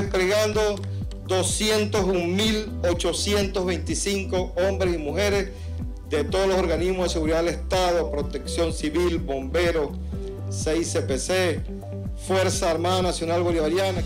entregando 201.825 hombres y mujeres de todos los organismos de seguridad del Estado, Protección Civil, Bomberos, 6CPC, Fuerza Armada Nacional Bolivariana.